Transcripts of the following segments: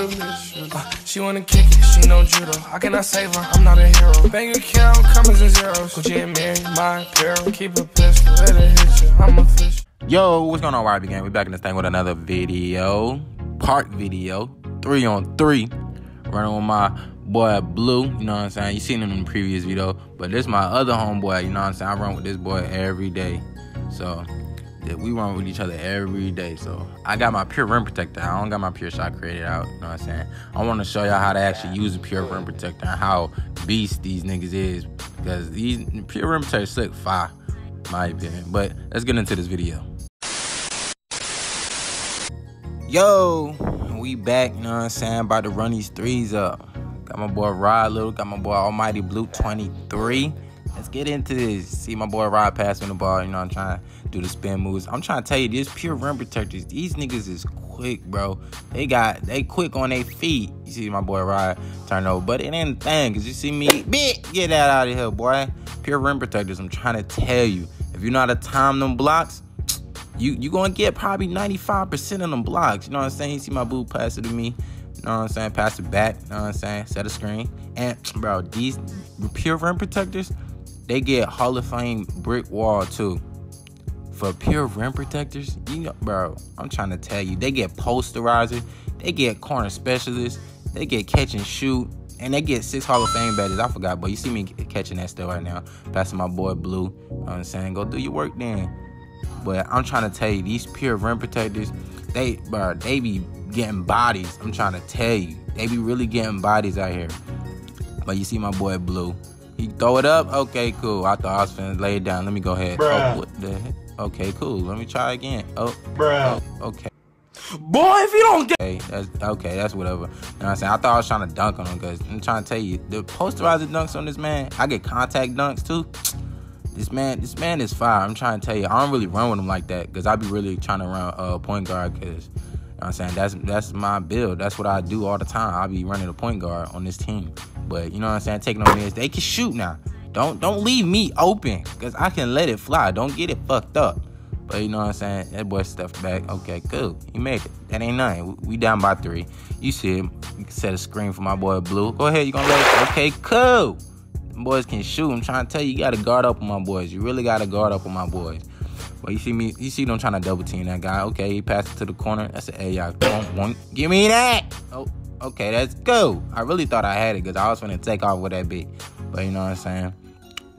Uh, she wanna kick it, she know judo. I cannot save her, I'm not a hero. Bank account, commas and zeros. Gucci and Mary, my apparel. Keep a pistol, let it hit you. I'm a fish. Yo, what's going on, YB Gang? We back in this thing with another video. Park video. Three on three. Running with my boy Blue, you know what I'm saying? You seen him in the previous video. But this my other homeboy, you know what I'm saying? I run with this boy every day. So we run with each other every day. So I got my pure rim protector. I don't got my pure shot created out. You know what I'm saying? I want to show y'all how to actually use a pure rim protector and how beast these niggas is. Because these pure rim protectors slick fire, my opinion. But let's get into this video. Yo, we back, you know what I'm saying? About to run these threes up. Got my boy Rod Little, got my boy Almighty Blue 23. Let's get into this. See my boy Rod passing the ball, you know, I'm trying to do the spin moves. I'm trying to tell you, these pure rim protectors, these niggas is quick, bro. They got, they quick on their feet. You see my boy Rod turn over, but it ain't a thing, because you see me, bit, get that out of here, boy. Pure rim protectors, I'm trying to tell you. If you know how to time them blocks, you you gonna get probably 95% of them blocks. You know what I'm saying? You see my boo pass it to me. You know what I'm saying? Pass it back. You know what I'm saying? Set a screen. And bro, these pure rim protectors, they get Hall of Fame brick wall too. For pure rim protectors, you know, bro, I'm trying to tell you, they get posterizer, they get corner specialists, they get catch and shoot, and they get six Hall of Fame badges. I forgot, but you see me catching that still right now. Passing my boy Blue. I'm saying? Go do your work then. But I'm trying to tell you, these pure rim protectors, they bro, they be getting bodies. I'm trying to tell you. They be really getting bodies out here. But you see my boy Blue. He throw it up? Okay, cool. I thought I was finna lay it down. Let me go ahead. Bruh. Oh, what the heck? Okay, cool. Let me try again. Oh, Bruh. oh, okay. Boy, if you don't get. Okay, that's okay. That's whatever. You know what I'm saying? I thought I was trying to dunk on him because I'm trying to tell you the posterizer dunks on this man. I get contact dunks too. This man, this man is fire. I'm trying to tell you, I don't really run with him like that because I'd be really trying to run uh, point guard because you know what I'm saying that's that's my build. That's what I do all the time. I be running a point guard on this team. But you know what I'm saying? Taking no this, they can shoot now. Don't don't leave me open because I can let it fly. Don't get it fucked up. But you know what I'm saying? That boy stepped back. Okay, cool. He made it. That ain't nothing. We, down by three. You see him. Set a screen for my boy Blue. Go ahead. You gonna let it? Okay, cool. Them boys can shoot. I'm trying to tell you, you gotta guard up on my boys. You really gotta guard up on my boys. But you see me, you see them trying to double team that guy. Okay, he passed it to the corner. That's an A. Y'all don't want. Give me that. Oh, okay, that's go. I really thought I had it because I was gonna take off with that bit. But you know what I'm saying?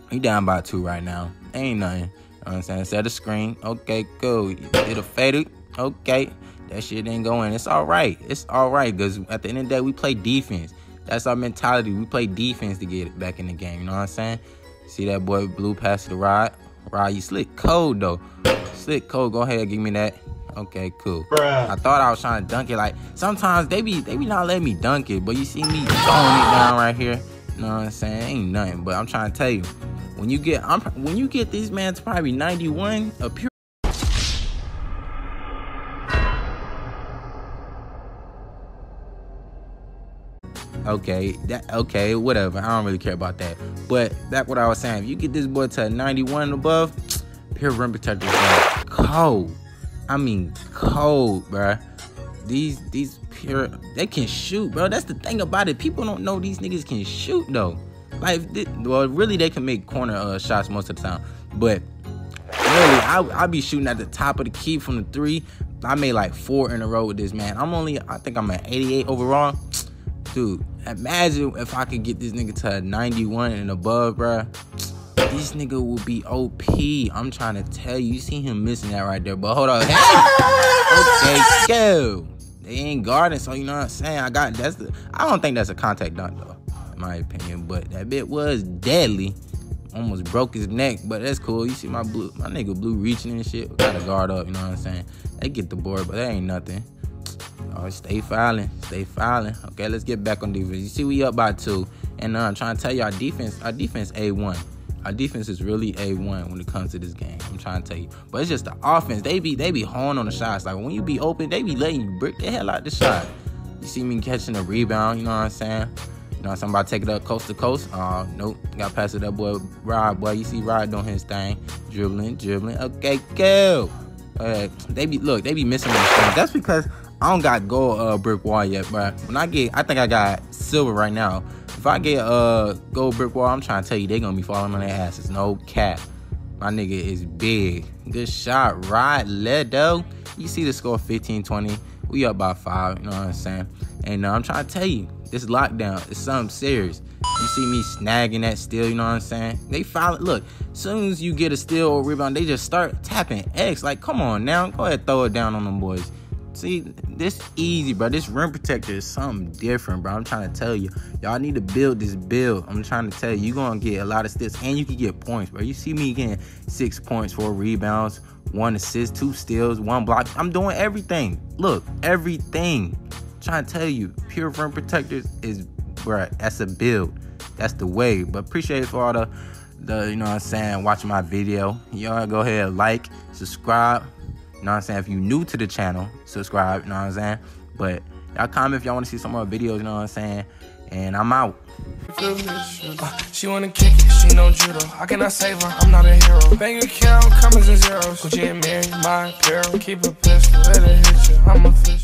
He down by two right now. Ain't nothing. You know what I'm saying? Set a screen. Okay, cool. You did a fader. Okay. That shit didn't go in. It's all right. It's all right because at the end of the day, we play defense. That's our mentality. We play defense to get it back in the game. You know what I'm saying? See that boy blue pass the rod. Rod, you slick cold though. Slick cold. Go ahead, give me that. Okay, cool. Bruh. I thought I was trying to dunk it. Like sometimes they be they be not letting me dunk it, but you see me throwing it down right here. You know what I'm saying? Ain't nothing. But I'm trying to tell you, when you get I'm when you get these man to probably 91, a pure Okay, that okay, whatever. I don't really care about that. But back what I was saying, if you get this boy to a 91 and above, pure rim protector is cold. I mean cold, bruh. These these pure they can shoot, bro. That's the thing about it. People don't know these niggas can shoot though. Like, th- well, really they can make corner uh, shots most of the time, but really I I be shooting at the top of the key from the three. I made like four in a row with this man. I'm only I think I'm at 88 overall. Dude, imagine if I could get this nigga to a 91 and above, bruh. This nigga will be OP. I'm trying to tell you. You see him missing that right there, but hold on. Hey! okay, go. They ain't guarding, so you know what I'm saying. I got that's the. I don't think that's a contact dunk though, in my opinion. But that bit was deadly. Almost broke his neck, but that's cool. You see my blue, my nigga blue reaching and shit. Gotta guard up, you know what I'm saying. They get the board, but that ain't nothing. Oh, stay filing, stay filing. Okay, let's get back on defense. You see, we up by two, and uh, I'm trying to tell you, our defense, our defense a one. Our defense is really a one when it comes to this game. I'm trying to tell you, but it's just the offense. They be they be honing on the shots. Like when you be open, they be letting you brick the hell out the shot. You see me catching a rebound. You know what I'm saying? You know, somebody take it up coast to coast. Uh, nope. Got past it up, boy. Rod, boy. You see Rod doing his thing, dribbling, dribbling. Okay, go. Uh, they be look, they be missing my screens. That's because I don't got gold uh, brick wall yet, but when I get, I think I got silver right now. If I get uh gold brick wall, I'm trying to tell you they gonna be falling on their asses. No cap. My nigga is big. Good shot, right? Ledo. You see the score 15 20. We up by five, you know what I'm saying? And uh, I'm trying to tell you, this lockdown is something serious. You see me snagging that steal, you know what I'm saying? They follow. Look, as soon as you get a steal or rebound, they just start tapping X. Like, come on now, go ahead, throw it down on them boys. See, this easy, bro. This rim protector is something different, bro. I'm trying to tell you. Y'all need to build this build. I'm trying to tell you, you're gonna get a lot of steals and you can get points, bro. You see me getting six points, four rebounds, one assist, two steals, one block. I'm doing everything. Look, everything. I'm trying to tell you, pure rim protectors is bro, that's a build. That's the way. But appreciate for all the the, you know what I'm saying, watching my video. Y'all go ahead, like, subscribe. You know what I'm saying? If you new to the channel, subscribe, you know what I'm saying? But y'all comment if y'all want to see some more videos, you know what I'm saying? And I'm out. She wanna kick it, she know judo. I cannot save her, I'm not a hero. Bank account, commas and zeros. Gucci and Mary, my apparel. Keep a pistol, let it hit you. I'm a fish.